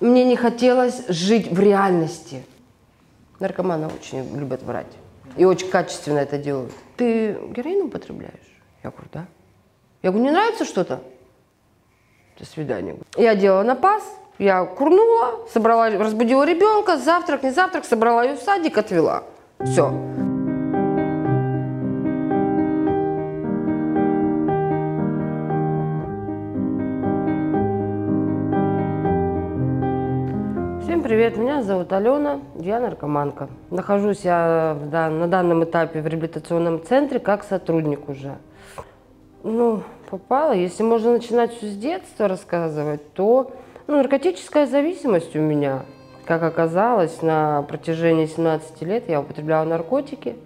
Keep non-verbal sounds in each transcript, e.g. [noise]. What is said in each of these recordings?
Мне не хотелось жить в реальности. Наркоманы очень любят врать. И очень качественно это делают. Ты героин употребляешь? Я говорю, да. Я говорю, не нравится что-то? До свидания. Я делала на пас, я курнула, собрала, разбудила ребенка, завтрак, не завтрак, собрала ее в садик, отвела. Все. Привет, меня зовут Алена, я наркоманка. Нахожусь я да, на данном этапе в реабилитационном центре как сотрудник уже. Ну, попала, если можно начинать все с детства рассказывать, то ну, наркотическая зависимость у меня, как оказалось, на протяжении 17 лет я употребляла наркотики.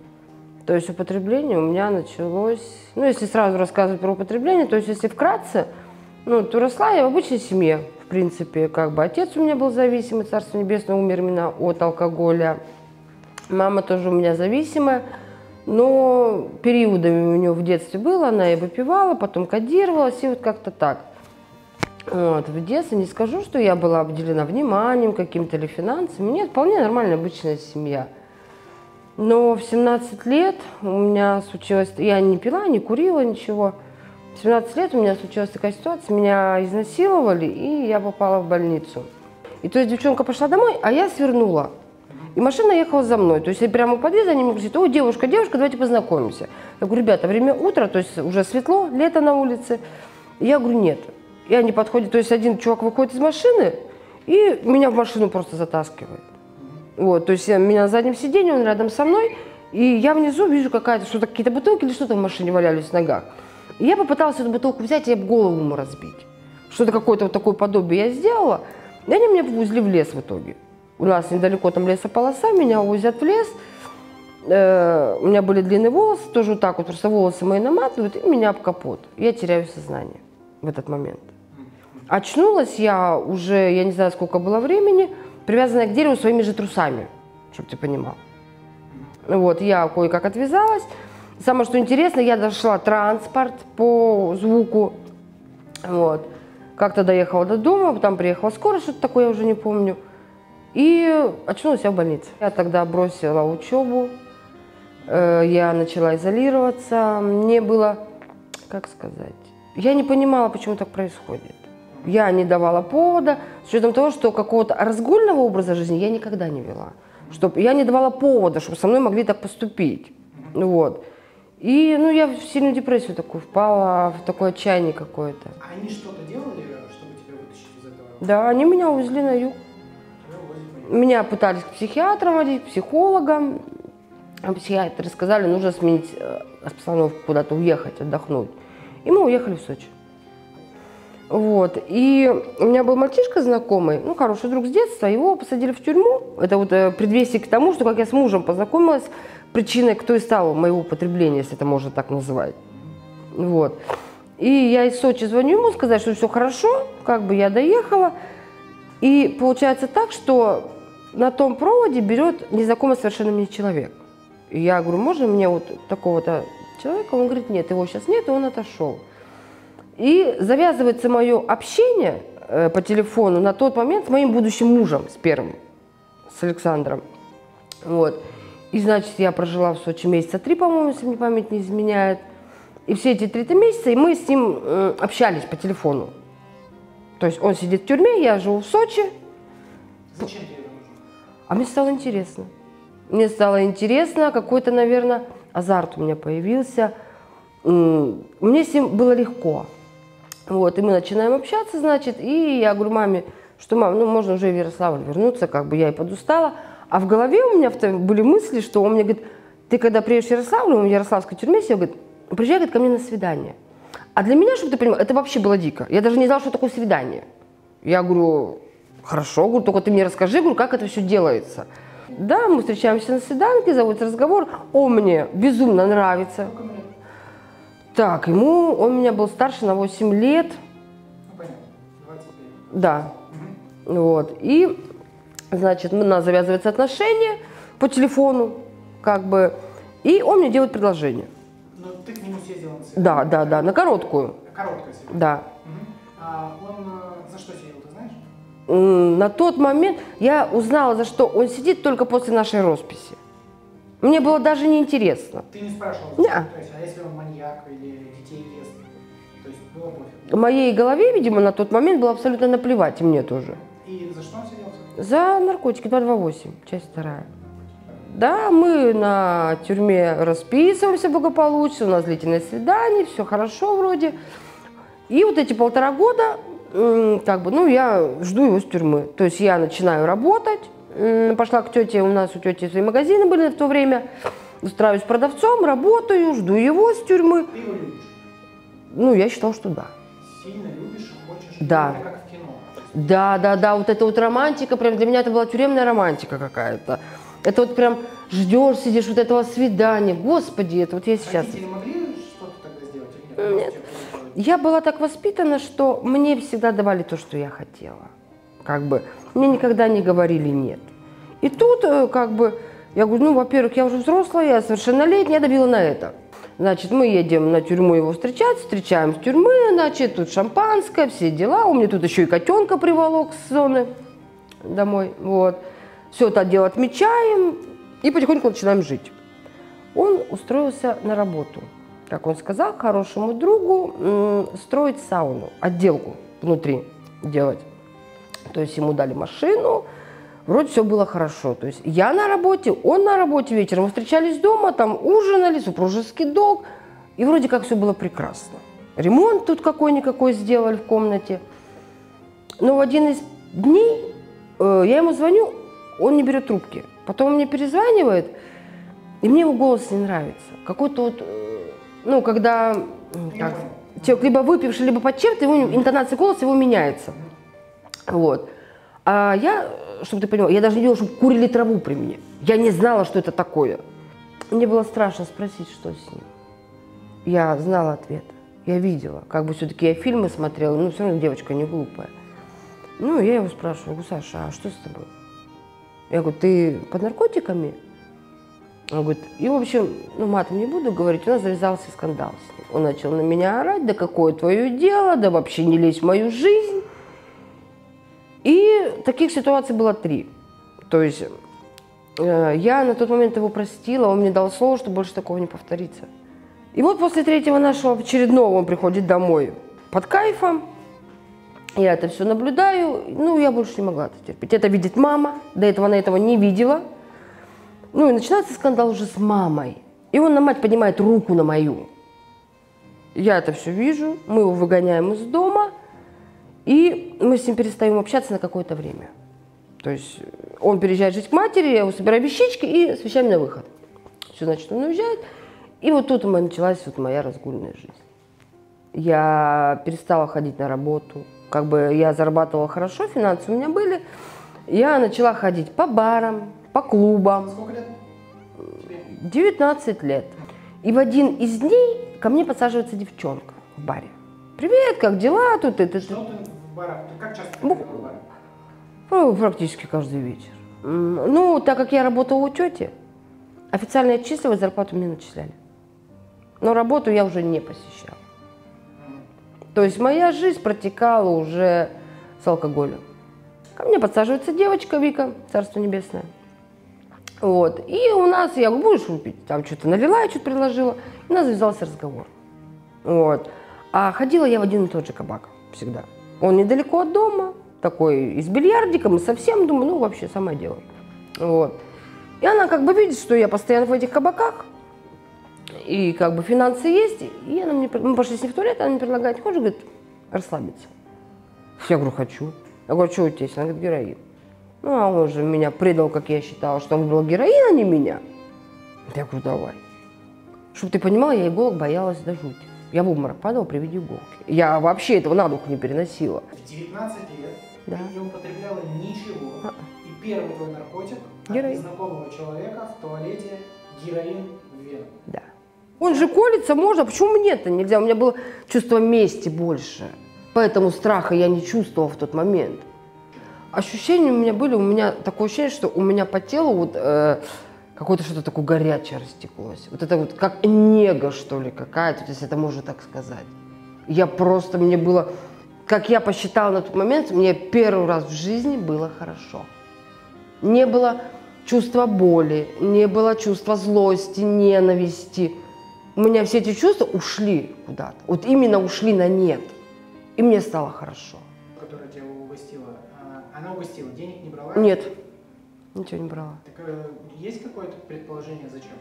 То есть употребление у меня началось, ну, если сразу рассказывать про употребление, то есть если вкратце, ну, то росла я в обычной семье, принципе, как бы отец у меня был зависимый, Царство Небесное, умер именно от алкоголя. Мама тоже у меня зависимая, но периодами у нее в детстве было, она и выпивала, потом кодировалась, и вот как-то так. Вот, в детстве не скажу, что я была обделена вниманием каким-то или финансами. Нет, вполне нормальная обычная семья. Но в 17 лет у меня случилось, я не пила, не курила, ничего. В 17 лет у меня случилась такая ситуация, меня изнасиловали, и я попала в больницу. И то есть девчонка пошла домой, а я свернула. И машина ехала за мной. То есть я прямо у подъезда, они мне говорят, о, девушка, девушка, давайте познакомимся. Я говорю, ребята, время утра, то есть уже светло, лето на улице. И я говорю, нет. И они подходят, то есть один чувак выходит из машины, и меня в машину просто затаскивает. Вот, то есть я, меня на заднем сиденье, он рядом со мной, и я внизу вижу какая-то, что-то, какие-то бутылки или что-то в машине валялись в ногах. И я попыталась эту бутылку взять и об голову ему разбить. Что-то какое-то вот такое подобие я сделала, и они меня повезли в лес в итоге. У нас недалеко там лесополоса, меня увозят в лес, э, у меня были длинные волосы, тоже вот так вот, просто волосы мои наматывают, и меня об капот. Я теряю сознание в этот момент. Очнулась я уже, я не знаю, сколько было времени, привязанная к дереву своими же трусами, чтобы ты понимал. Вот, я кое-как отвязалась. Самое, что интересно, я дошла транспорт по звуку. Вот. Как-то доехала до дома, там приехала скорая, что-то такое, я уже не помню. И очнулась я в больнице. Я тогда бросила учебу, э, я начала изолироваться. Мне было, как сказать, я не понимала, почему так происходит. Я не давала повода, с учетом того, что какого-то разгульного образа жизни я никогда не вела. Чтоб, я не давала повода, чтобы со мной могли так поступить. Вот. И ну, я в сильную депрессию такую впала, в такое отчаяние какое-то. А они что-то делали, чтобы тебя вытащить из этого? Да, они меня увезли на юг. Юг. Меня пытались к психиатрам водить, к психологам. А психиатры сказали, нужно сменить э, обстановку, куда-то уехать, отдохнуть. И мы уехали в Сочи. Вот. И у меня был мальчишка знакомый, ну, хороший друг с детства, его посадили в тюрьму. Это вот э, предвестие к тому, что как я с мужем познакомилась, причиной, кто и стал моего употребления, если это можно так называть. Вот. И я из Сочи звоню ему сказать, что все хорошо, как бы я доехала. И получается так, что на том проводе берет незнакомый совершенно мне человек. И я говорю, можно мне вот такого-то человека? Он говорит, нет, его сейчас нет, и он отошел. И завязывается мое общение э, по телефону на тот момент с моим будущим мужем, с первым, с Александром. Вот. И, значит, я прожила в Сочи месяца три, по-моему, если мне память не изменяет. И все эти три месяца, и мы с ним э, общались по телефону. То есть он сидит в тюрьме, я живу в Сочи, Зачем тебе а мне стало интересно. Мне стало интересно, какой-то, наверное, азарт у меня появился. Мне с ним было легко. Вот, и мы начинаем общаться, значит, и я говорю маме, что, мам, ну, можно уже в Ярославль вернуться, как бы я и подустала. А в голове у меня были мысли, что он мне говорит, ты когда приедешь в Ярославль, он в Ярославской тюрьме сидел, говорит, приезжай говорит, ко мне на свидание. А для меня, чтобы ты понимал, это вообще было дико. Я даже не знала, что такое свидание. Я говорю, хорошо, говорю, только ты мне расскажи, говорю, как это все делается. Да, мы встречаемся на свиданке, заводится разговор, он мне безумно нравится. Так, ему, он у меня был старше на 8 лет, Ну, понятно. 25. да, вот. И, значит, у нас завязываются отношения по телефону, как бы, и он мне делает предложение. Но ты к нему съездила на свидание? Да, да, да, на короткую, Короткое свидание. да. Мгм. А он э, за что сидел, ты знаешь? на тот момент я узнала, за что он сидит только после нашей росписи. Мне было даже неинтересно. Ты не спрашивал, Не. то есть, а если он маньяк или детей ест? То есть было пофиг. В моей голове, видимо, на тот момент было абсолютно наплевать, и мне тоже. И за что он сидел? За наркотики 228, часть вторая. Да, мы на тюрьме расписываемся благополучно, у нас длительное свидание, все хорошо вроде. И вот эти полтора года, как бы, ну, я жду его с тюрьмы. То есть я начинаю работать, пошла к тете, у нас у тети свои магазины были в то время, устраиваюсь продавцом, работаю, жду его с тюрьмы. Ты его любишь? Ну, я считала, что да. Сильно любишь хочешь? Да. Как Да, да, да, вот эта вот романтика, прям для меня это была тюремная романтика какая-то. Это вот прям ждешь, сидишь вот этого свидания. Господи, это вот я сейчас... Родители могли что-то тогда сделать или нет? Нет. Было Я была так воспитана, что мне всегда давали то, что я хотела. Как бы мне никогда не говорили нет. И тут э, как бы я говорю, ну, во-первых, я уже взрослая, я совершеннолетняя, я добила на это. Значит, мы едем на тюрьму его встречать, встречаем с тюрьмы, значит, тут шампанское, все дела. У меня тут еще и котенка приволок с зоны домой. Вот. Все это дело отмечаем и потихоньку начинаем жить. Он устроился на работу, как он сказал, хорошему другу строить сауну, отделку внутри делать. То есть ему дали машину, вроде все было хорошо. То есть я на работе, он на работе вечером. Мы встречались дома, там ужинали, супружеский долг. И вроде как все было прекрасно. Ремонт тут какой-никакой сделали в комнате. Но в один из дней э, я ему звоню, он не берет трубки. Потом он мне перезванивает, и мне его голос не нравится. Какой-то вот, э, ну, когда как, человек либо выпивший, либо под чем-то, его интонация голоса его меняется. Вот. А я, чтобы ты поняла, я даже не видела, чтобы курили траву при мне. Я не знала, что это такое. Мне было страшно спросить, что с ним. Я знала ответ. Я видела. Как бы все-таки я фильмы смотрела, но все равно девочка не глупая. Ну, я его спрашиваю, говорю, Саша, а что с тобой? Я говорю, ты под наркотиками? Он говорит, и в общем, ну матом не буду говорить, у нас завязался скандал с ним. Он начал на меня орать, да какое твое дело, да вообще не лезь в мою жизнь. И таких ситуаций было три. То есть э, я на тот момент его простила, он мне дал слово, что больше такого не повторится. И вот после третьего нашего очередного он приходит домой под кайфом. Я это все наблюдаю, ну, я больше не могла это терпеть. Это видит мама, до этого она этого не видела. Ну, и начинается скандал уже с мамой. И он на мать поднимает руку на мою. Я это все вижу, мы его выгоняем из дома, и мы с ним перестаем общаться на какое-то время. То есть он переезжает жить к матери, я его собираю вещички и с вещами на выход. Все, значит, он уезжает. И вот тут началась вот моя разгульная жизнь. Я перестала ходить на работу. Как бы я зарабатывала хорошо, финансы у меня были. Я начала ходить по барам, по клубам. Сколько лет тебе? 19 лет. И в один из дней ко мне подсаживается девчонка в баре. Привет, как дела? Тут это, Что ты в барах? Ты как часто бар? Ну, практически каждый вечер. Ну, так как я работала у тети, официально отчислилась, зарплату мне начисляли. Но работу я уже не посещала. То есть моя жизнь протекала уже с алкоголем. Ко мне подсаживается девочка Вика, царство небесное. Вот. И у нас, я говорю, будешь выпить? Там что-то налила, я что-то предложила. И у нас завязался разговор. Вот. А ходила я в один и тот же кабак всегда. Он недалеко от дома, такой и с бильярдиком, и совсем, думаю, ну, вообще, самое дело. Вот. И она как бы видит, что я постоянно в этих кабаках, и как бы финансы есть, и она мне, мы пошли с ней в туалет, она мне предлагает, хочешь, говорит, расслабиться. Я говорю, хочу. Я говорю, что у тебя есть? Она говорит, героин. Ну, а он же меня предал, как я считала, что он выбрал героин, а не меня. Я говорю, давай. Чтобы ты понимала, я иголок боялась до жути. Я в обморок падала при виде иголки. Я вообще этого на дух не переносила. В 19 лет Да. ты не употребляла ничего. А. И первый твой наркотик от Героин. незнакомого человека в туалете героин в вену. Да. Он же колется, можно, почему мне-то нельзя? У меня было чувство мести больше. Поэтому страха я не чувствовала в тот момент. Ощущения у меня были, у меня такое ощущение, что у меня по телу вот э, какое-то что-то такое горячее растеклось. Вот это вот как нега, что ли, какая-то, если это можно так сказать. Я просто, мне было как я посчитала на тот момент, мне первый раз в жизни было хорошо. Не было чувства боли, не было чувства злости, ненависти. У меня все эти чувства ушли куда-то. Вот именно ушли на нет. И мне стало хорошо. Которая тебя угостила, а, она угостила, денег не брала? Нет, ничего не брала. Так э, есть какое-то предположение, зачем?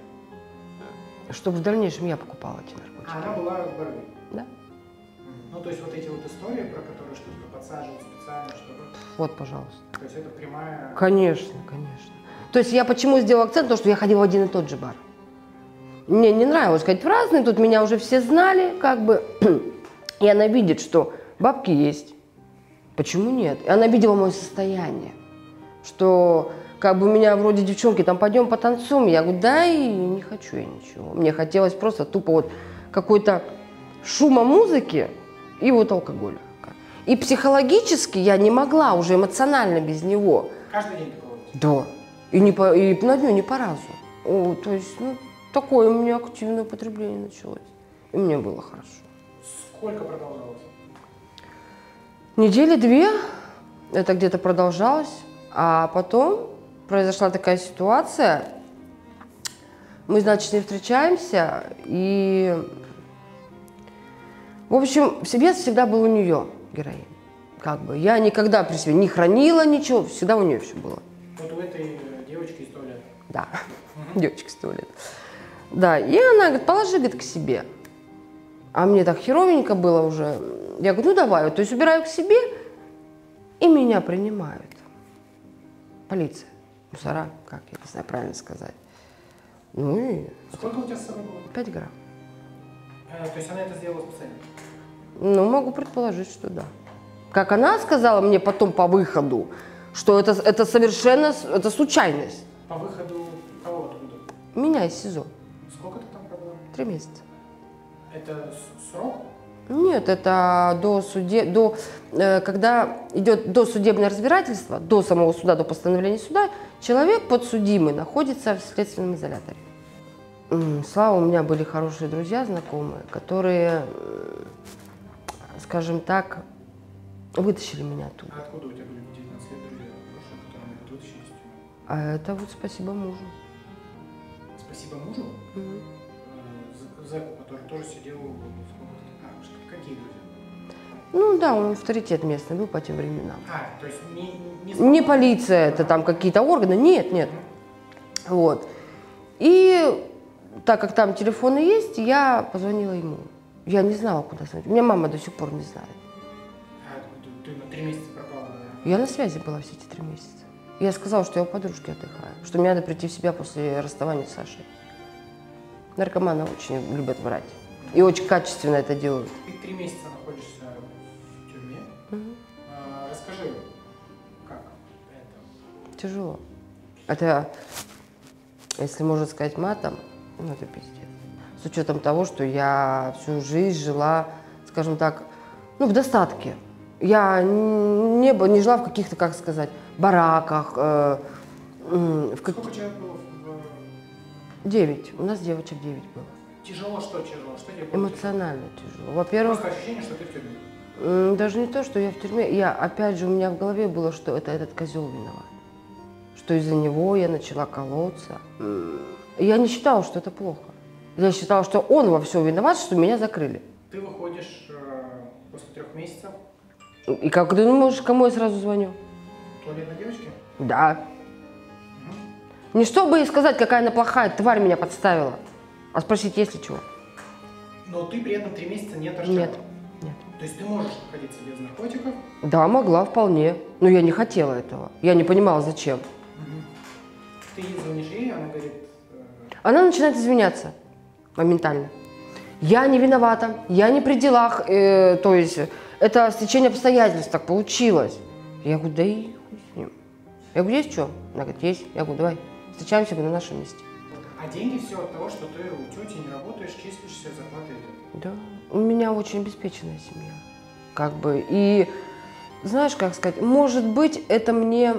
Чтобы в дальнейшем я покупала эти А наркотики. она была в Барве? Да. Ну, то есть вот эти вот истории, про которые что-то подсаживают специально, чтобы... Вот, пожалуйста. То есть это прямая... Конечно, конечно. То есть я почему сделала акцент, потому что я ходила в один и тот же бар. Мне не нравилось ходить в разные, тут меня уже все знали, как бы. И она видит, что бабки есть. Почему нет? И она видела мое состояние, что как бы меня вроде девчонки, там пойдем потанцуем. Я говорю, да, и не хочу я ничего. Мне хотелось просто тупо вот какой-то шума музыки и вот алкоголя. И психологически я не могла уже эмоционально без него. Каждый день такого? Да. И, не по, и на дню не по разу. О, то есть, ну, такое у меня активное употребление началось. И мне было хорошо. Сколько продолжалось? Недели две это где-то продолжалось. А потом произошла такая ситуация. Мы, значит, не встречаемся. И, в общем, в себе всегда был у нее героин. Как бы. Я никогда при себе не хранила ничего. Всегда у нее все было. Вот у этой э, девочки из туалета. Да, [laughs] девочка с туалета. Да, и она говорит, положи, говорит, к себе. А мне так херовенько было уже. Я говорю, ну давай, то есть убираю к себе, и меня принимают. Полиция, мусора, как я не знаю правильно сказать. Ну и Сколько у тебя с собой было? 5 грамм. Э, то есть она это сделала специально? Ну, могу предположить, что да. Как она сказала мне потом по выходу, что это, это совершенно это случайность. По выходу кого оттуда? Меня из СИЗО. Сколько ты там пробыла? Три месяца. Это срок? Нет, это до суде, до, э, когда идет досудебное разбирательство, до самого суда, до постановления суда, человек подсудимый находится в следственном изоляторе. Слава, у меня были хорошие друзья, знакомые, которые, э, скажем так, вытащили меня оттуда. А откуда у тебя были 19 лет друзья, которые? А это вот спасибо мужу. Спасибо мужу, Мгм. э, З- зэку, который тоже сидел в Ну да, он авторитет местный был по тем временам. А, то есть не... Не, Не полиция, это там какие-то органы, нет, нет. Вот. И так как там телефоны есть, я позвонила ему. Я не знала, куда звонить. Меня мама до сих пор не знает. А, ты, ты на три месяца пропала, да? Я на связи была все эти три месяца. Я сказала, что я у подружки отдыхаю, что мне надо прийти в себя после расставания с Сашей. Наркоманы очень любят врать. И очень качественно это делают. Ты три месяца находишься Тяжело. Это, если можно сказать матом, ну это пиздец. С учетом того, что я всю жизнь жила, скажем так, ну в достатке. Я не, не жила в каких-то, как сказать, бараках, э, м, в как... Сколько человек было в... девять. У нас девочек девять было. Тяжело что тяжело? Что тебе было Эмоционально тяжело. Во-первых, Просто ощущение, что ты в тюрьме. даже не то, что я в тюрьме, я опять же у меня в голове было, что это этот козел виноват. Что из-за него я начала колоться. Я не считала, что это плохо. Я считала, что он во всем виноват, что меня закрыли. Ты выходишь э, после трех месяцев. И как ты думаешь, кому я сразу звоню? Туалетной девочке? Да. Не чтобы ей сказать, какая она плохая, тварь меня подставила, а спросить, есть ли чего. Но ты при этом три месяца не торчала. Нет, нет. То есть ты можешь находиться без наркотиков. Да, могла вполне, но я не хотела этого. Я не понимала, зачем. Ты ей звонишь ей, она говорит, э, Она начинает извиняться моментально. Я не виновата, я не при делах, э, то есть это стечение обстоятельств так получилось. Я говорю, да и хуй с ним. Я говорю, есть что? Она говорит, есть. Я говорю, давай, встречаемся на нашем месте. а деньги все от того, что ты у тети не работаешь, числишься, зарплата идет. Да, у меня очень обеспеченная семья. Как бы, и знаешь, как сказать, может быть, это мне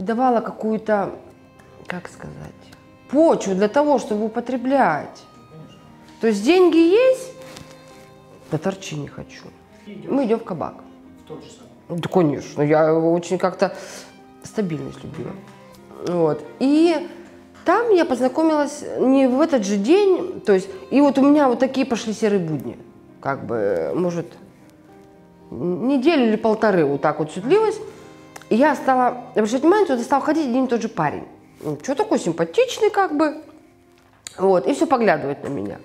и давало какую-то, как сказать, почву для того, чтобы употреблять. То есть деньги есть, да торчи не хочу. Мы идем в кабак. в тот же самый. Да, конечно, я очень как-то стабильность любила. Вот. И там я познакомилась не в этот же день, то есть, и вот у меня вот такие пошли серые будни, как бы, может, неделю или полторы вот так вот все длилось. И я стала обращать внимание, туда стал ходить один и тот же парень. Ну, что такой симпатичный, как бы, вот, и все поглядывает на меня.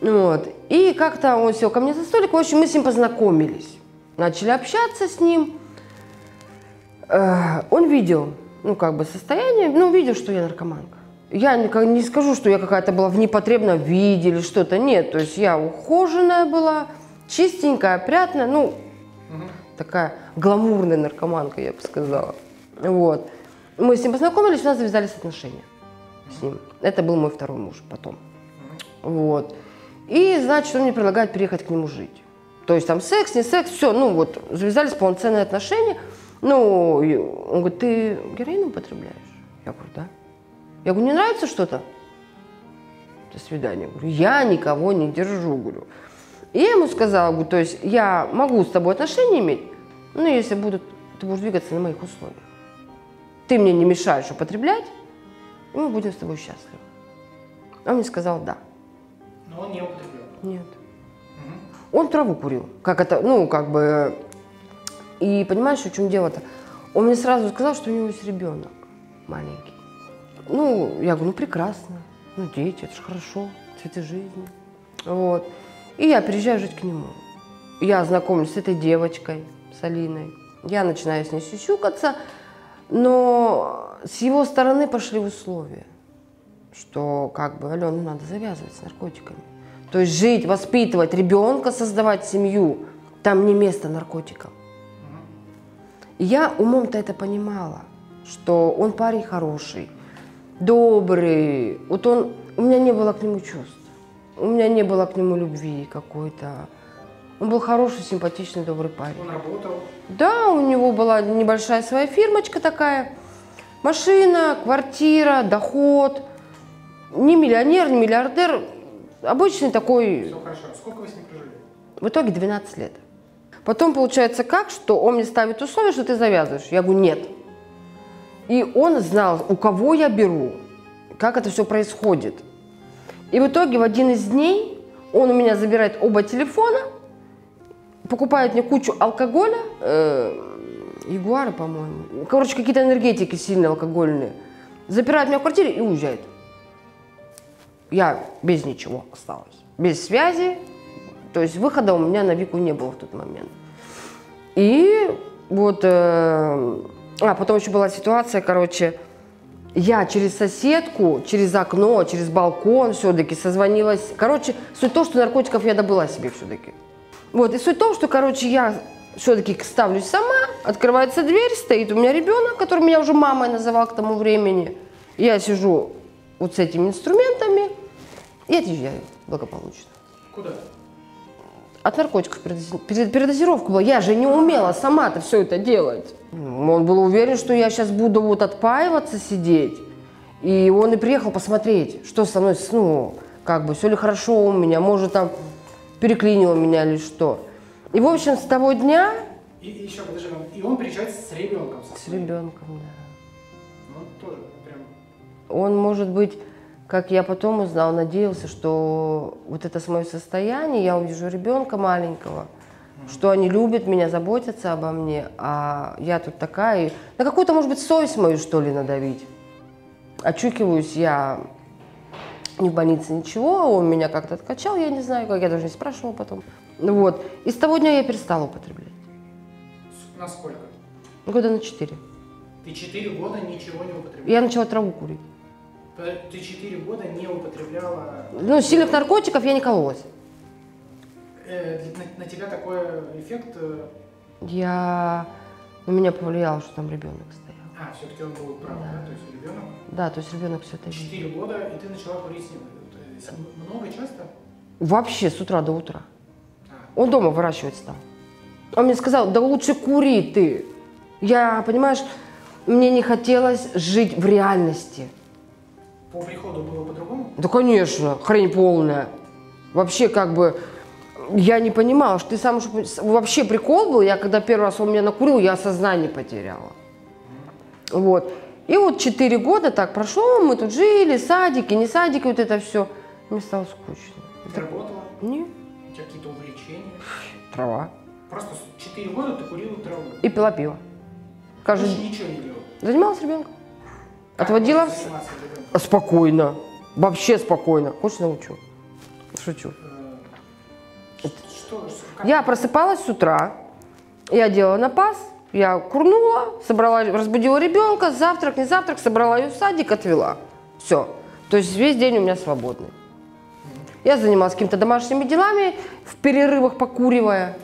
Вот. И как-то он сел ко мне за столик, в общем, мы с ним познакомились. Начали общаться с ним. Э, Он видел, ну, как бы состояние, ну, видел, что я наркоманка. Я не скажу, что я какая-то была в непотребном виде или что-то. Нет, то есть я ухоженная была, чистенькая, опрятная, ну, такая гламурная наркоманка, я бы сказала. Вот. Мы с ним познакомились, у нас завязались отношения с ним. Это был мой второй муж потом. Вот. И, значит, он мне предлагает переехать к нему жить. То есть там секс, не секс, все, ну вот, завязались полноценные отношения. Ну, он говорит, ты героин употребляешь? Я говорю, да. Я говорю, не нравится что-то? До свидания. Говорю, я никого не держу, говорю. И я ему сказала, то есть я могу с тобой отношения иметь, но если будут, ты будешь двигаться на моих условиях. Ты мне не мешаешь употреблять, и мы будем с тобой счастливы. Он мне сказал, да. Но он не употреблял. Нет. Он траву курил. Как это, ну, как бы... И понимаешь, в чем дело-то? Он мне сразу сказал, что у него есть ребенок маленький. Ну, я говорю, ну, прекрасно. Ну, дети, это же хорошо, цветы жизни. Вот. И я приезжаю жить к нему. Я знакомлюсь с этой девочкой, с Алиной. Я начинаю с ней сюсюкаться, но с его стороны пошли условия, что как бы, Алена, ну надо завязывать с наркотиками. То есть жить, воспитывать ребенка, создавать семью, там не место наркотикам. Я умом-то это понимала, что он парень хороший, добрый. Вот он, у меня не было к нему чувств, у меня не было к нему любви какой-то. Он был хороший, симпатичный, добрый парень. Он работал. Да, у него была небольшая своя фирмочка такая. Машина, квартира, доход. Не миллионер, не миллиардер. Обычный такой, Все хорошо. Сколько вы с ним прожили? в итоге 12 лет. Потом получается как, что он мне ставит условие, что ты завязываешь. Я говорю, нет. И он знал, у кого я беру, как это все происходит. И в итоге в один из дней он у меня забирает оба телефона, покупает мне кучу алкоголя, э, по-моему. Короче, какие-то энергетики сильные алкогольные. Запирает меня в квартире и уезжает. Я без ничего осталась. Без связи. То есть выхода у меня на Вику не было в тот момент. И вот... э, а, потом еще была ситуация, короче, я через соседку, через окно, через балкон все-таки созвонилась. Короче, суть в том, что наркотиков я добыла себе все-таки. Вот, и суть в том, что, короче, я все-таки ставлюсь сама, открывается дверь, стоит у меня ребенок, который меня уже мамой называл к тому времени. Я сижу вот с этими инструментами и отъезжаю благополучно. Куда? От наркотиков передози- пере- передозировка была. Я же не умела сама-то все это делать. Он был уверен, что я сейчас буду вот отпаиваться, сидеть. И он и приехал посмотреть, что со мной, ну, как бы, все ли хорошо у меня, может, там переклинило меня или что. И, в общем, с того дня И, и еще, подожди, мам, и он приезжает с ребенком. с ребенком, да. Ну, тоже прям... Он, может быть, как я потом узнал, надеялся, что вот это с мое состояние, я увижу ребенка маленького, что они любят меня, заботятся обо мне, а я тут такая. и На какую-то, может быть, совесть мою, что ли, надавить. Очукиваюсь я не в больнице ничего, он меня как-то откачал, я не знаю, как, я даже не спрашивала потом. Ну Вот. И с того дня я перестала употреблять. С- Насколько? Года на четыре. Ты четыре года ничего не употребляла? Я начала траву курить. Ты четыре года не употребляла... Ну, сильных наркотиков я не кололась. Э, на, на тебя такой эффект... э, Я... На меня повлияло, что там ребенок стоял. А, все-таки он был прав, да? То есть ребенок Да, то есть ребенок все это видел. четыре года, и ты начала курить с ним. Много, часто? Вообще с утра до утра. А, Он дома выращивать стал. Он мне сказал, да лучше кури ты. Я, понимаешь, мне не хотелось жить в реальности. По приходу было по-другому? Да, конечно, хрень полная. Вообще, как бы, Я не понимала, что ты сам... Вообще прикол был, я когда первый раз он меня накурил, я сознание потеряла. Вот. И вот четыре года так прошло, мы тут жили, садики, не садики, вот это все. Мне стало скучно. Ты работала? Не, У тебя какие-то увлечения? трава. Просто 4 года ты курила траву. И пила пиво. Каждый Больше ничего не делала. Занималась ребенком. Отводила в... Спокойно. Вообще спокойно. Хочешь научу? Шучу. Что? Я просыпалась с утра, я делала напас, я курнула, собрала, разбудила ребенка, завтрак, не завтрак, собрала ее в садик, отвела. Все. То есть весь день у меня свободный. Я занималась какими-то домашними делами, в перерывах покуривая.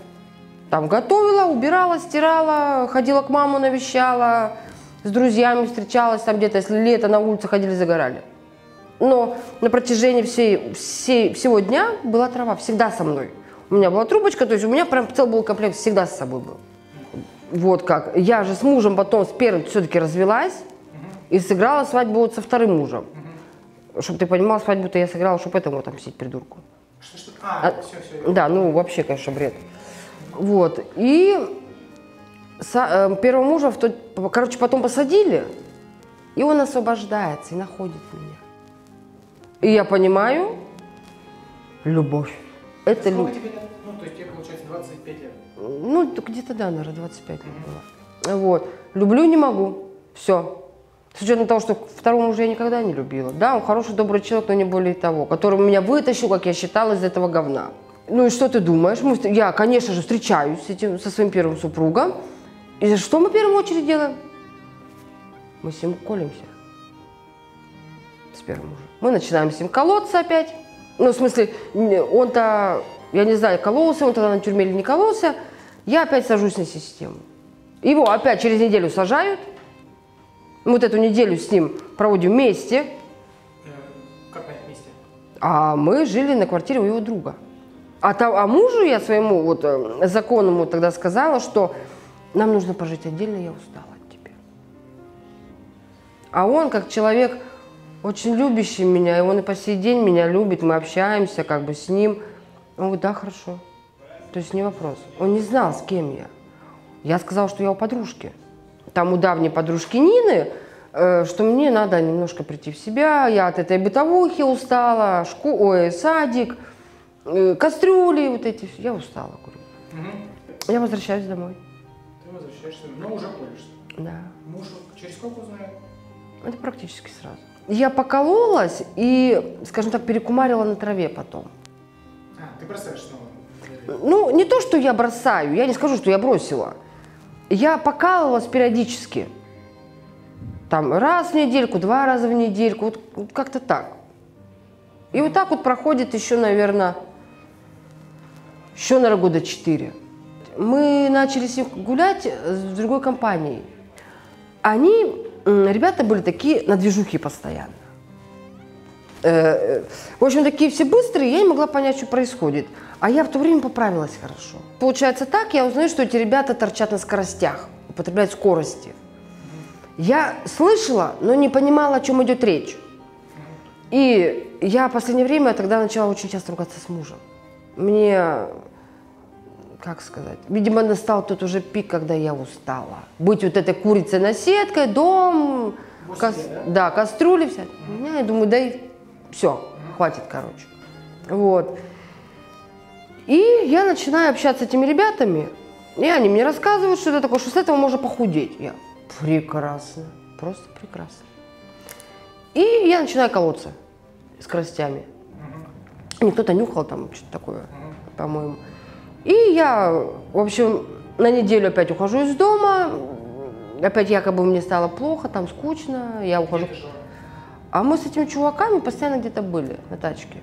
Там готовила, убирала, стирала, ходила к маму, навещала, с друзьями встречалась, там где-то, если лето, на улице ходили, загорали. Но на протяжении всей, всей, всего дня была трава, всегда со мной. У меня была трубочка, то есть у меня прям целый был комплект всегда с собой был. Вот как. Я же с мужем потом, с первым все-таки развелась и сыграла свадьбу вот со вторым мужем. Чтобы ты понимал, свадьбу-то я сыграла, чтобы этому отомстить, придурку. Что, что? А, А- все, все. Да, ну вообще, конечно, бред. Вот. И са- э, первого мужа, в тот, короче, потом посадили, и он освобождается и находит меня. И я понимаю, любовь. Это Сколько любовь. тебе? Ну, то есть тебе, получается, 25 лет. Ну, где-то, да, наверное, 25 лет было. Вот. Люблю не могу. Все. С учетом того, что второго мужа я никогда не любила. Да, он хороший, добрый человек, но не более того, который меня вытащил, как я считала, из этого говна. Ну и что ты думаешь? Мы, я, конечно же, встречаюсь с этим, со своим первым супругом. И что мы в первую очередь делаем? Мы с ним колемся. С первым мужем. Мы начинаем с ним колоться опять. Ну, в смысле, он-то, я не знаю, кололся он тогда на тюрьме или не кололся. Я опять сажусь на систему. Его опять через неделю сажают. Мы вот эту неделю с ним проводим вместе. Э, Как на этом месте? А мы жили на квартире у его друга. А, там, а мужу я своему вот э, законному тогда сказала, что нам нужно пожить отдельно, я устала от тебя. А он, как человек очень любящий меня, и он и по сей день меня любит, мы общаемся как бы с ним. Он говорит, да, хорошо. То есть не вопрос. Он не знал, с кем я. Я сказала, что я у подружки. Там у давней подружки Нины, э, что мне надо немножко прийти в себя, я от этой бытовухи устала, шку... Ой, садик, э, кастрюли вот эти. Я устала, говорю. Я возвращаюсь домой. Ты возвращаешься, но уже колешься. Да. Муж через сколько узнает? Это практически сразу. Я покололась и, скажем так, перекумарила на траве потом. А, ты бросаешь снова. Ну, не то, что я бросаю, я не скажу, что я бросила. Я покалывалась периодически. Там раз в недельку, два раза в недельку, вот вот как-то так. И вот так вот проходит еще, наверное, еще, наверное, года четыре. Мы начали с ним гулять э, в другой компании. Они, ребята были такие на движухе постоянно. Э, э, В общем, такие все быстрые, я не могла понять, что происходит. А я в то время поправилась хорошо. Получается так, я узнаю, что эти ребята торчат на скоростях, употребляют скорости. Я слышала, но не понимала, о чем идет речь. И я в последнее время тогда начала очень часто ругаться с мужем. Мне, как сказать, видимо, настал тот уже пик, когда я устала. Быть вот этой курицей на сеткой, дом, Возле кас- тебя, да, кастрюли вся. Я думаю, да и все, хватит, короче. Вот. И я начинаю общаться с этими ребятами, и они мне рассказывают, что это такое, что с этого можно похудеть. Я прекрасно, просто прекрасно. И я начинаю колоться скоростями. И кто-то нюхал там что-то такое, по-моему. И я, в общем, на неделю опять ухожу из дома. Опять якобы мне стало плохо, там скучно, я ухожу. А мы с этими чуваками постоянно где-то были на тачке.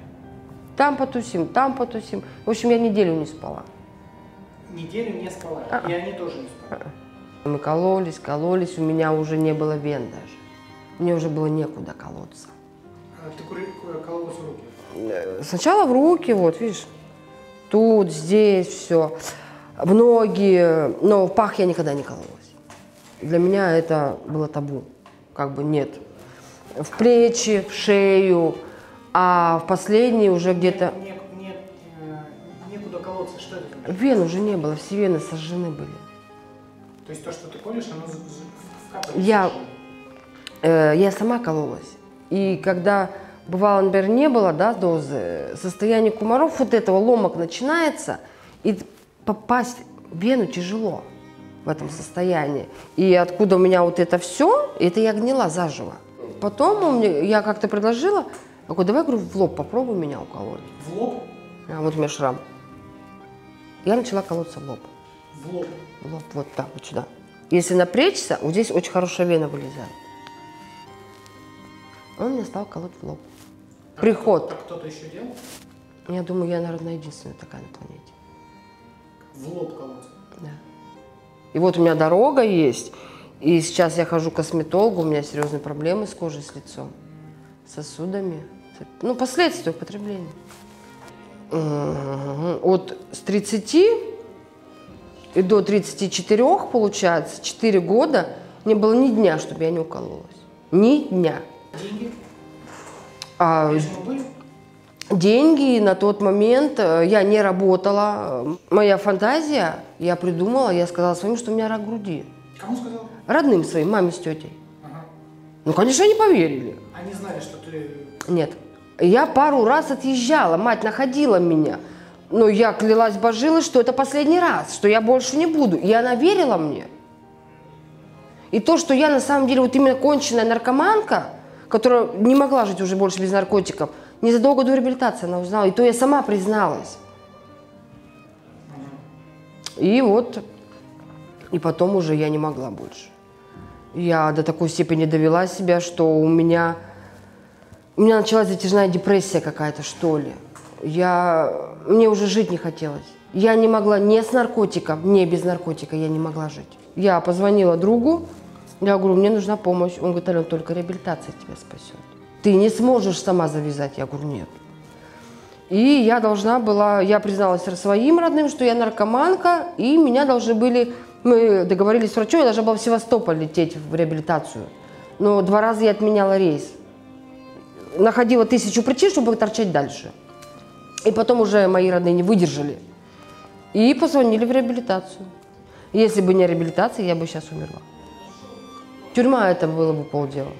Там потусим, там потусим. В общем, я неделю не спала. Неделю не спала, А-а. и они тоже не спали. Мы кололись, кололись, у меня уже не было вен даже. Мне уже было некуда колоться. А Ты кури- ку- кололась в руки. Э, Сначала в руки, вот, видишь, тут, здесь, все. В ноги, но в пах я никогда не кололась. Для меня это было табу. Как бы нет. В плечи, в шею, а в последние уже где-то... Э, некуда колоться Вен уже не было, все вены сожжены были. То есть то, что ты колешь, оно вкапывается Я-. Э, я сама кололась. И когда бывало, например, не было да, дозы, состояние кумаров, вот этого ломок начинается, и попасть в вену тяжело в этом состоянии. И откуда у меня вот это все, это я гнила заживо. Потом он мне, я как-то предложила, я говорю, давай говорю, в лоб попробуй меня уколоть. В лоб? А вот у меня шрам. Я начала колоться в лоб. В лоб. В лоб, вот так, вот сюда. Если напрячься, вот здесь очень хорошая вена вылезает. Он мне стал колоть в лоб. Так Приход. Так кто-то еще делал? Я думаю, я, наверное, единственная такая на планете. В лоб колоть. Да. И вот у меня дорога есть, и сейчас я хожу к косметологу, у меня серьезные проблемы с кожей, с лицом, сосудами. Ну, последствия употребления. От с 30 и до 34, получается, 4 года не было ни дня, чтобы я не укололась. Ни дня. Деньги? А деньги на тот момент э, я не работала. Моя фантазия, я придумала, я сказала своим, что у меня рак груди. Кому сказал? Родным своим, маме с тетей. Ага. Ну, конечно, они поверили. Они знали, что ты... Нет. Я пару раз отъезжала, мать находила меня. Но я клялась божилась, что это последний раз, что я больше не буду. И она верила мне. И то, что я на самом деле вот именно конченная наркоманка, которая не могла жить уже больше без наркотиков, незадолго до реабилитации она узнала. И то я сама призналась. И вот, и потом уже я не могла больше. Я до такой степени довела себя, что у меня, у меня началась затяжная депрессия какая-то, что ли. Я, мне уже жить не хотелось. Я не могла ни с наркотиком, ни без наркотика, я не могла жить. Я позвонила другу, я говорю, мне нужна помощь. Он говорит, Ален, только реабилитация тебя спасет. Ты не сможешь сама завязать. Я говорю, нет. И я должна была, я призналась своим родным, что я наркоманка, и меня должны были, мы договорились с врачом, я должна была в Севастополь лететь в реабилитацию. Но два раза я отменяла рейс. Находила тысячу причин, чтобы торчать дальше. И потом уже мои родные не выдержали. И позвонили в реабилитацию. Если бы не реабилитация, я бы сейчас умерла. Тюрьма это было бы полдела.